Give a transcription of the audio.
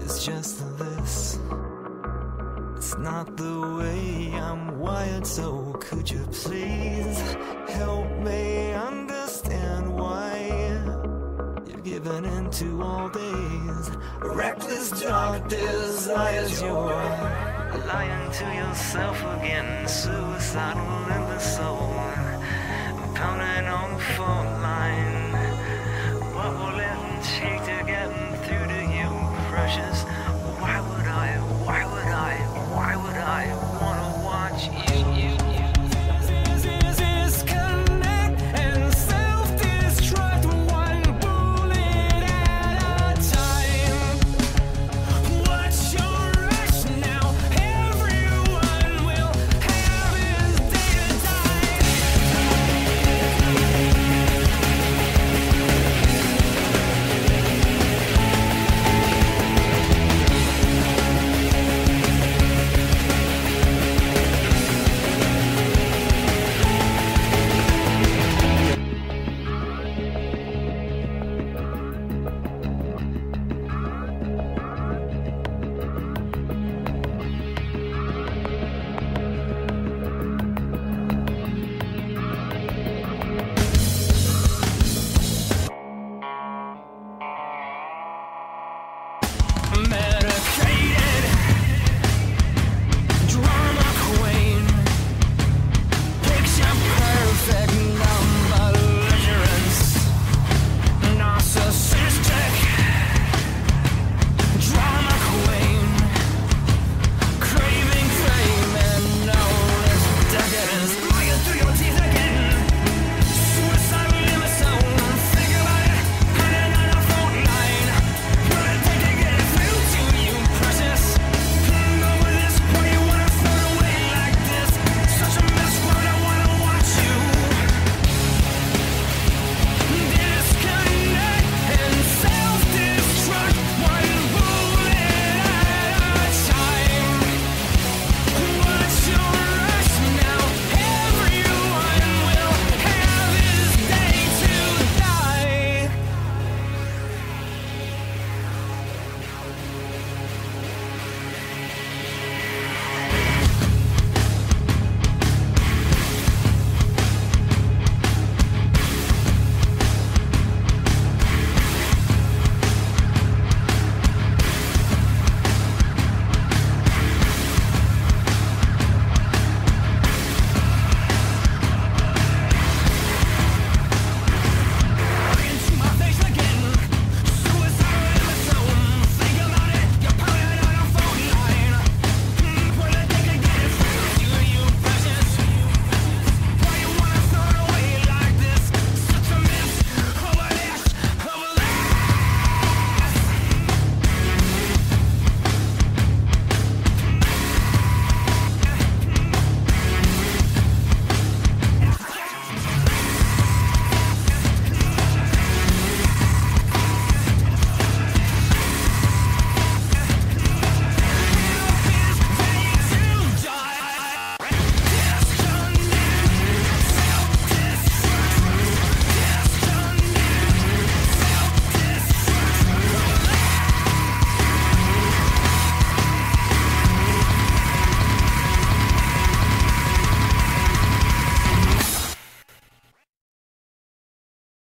It's is just this. It's not the way I'm wired, so could you please help me understand why you're giving in to all these reckless dark desires? You're lying to yourself again, suicidal in the soul, pounding on the phone line. What will it take to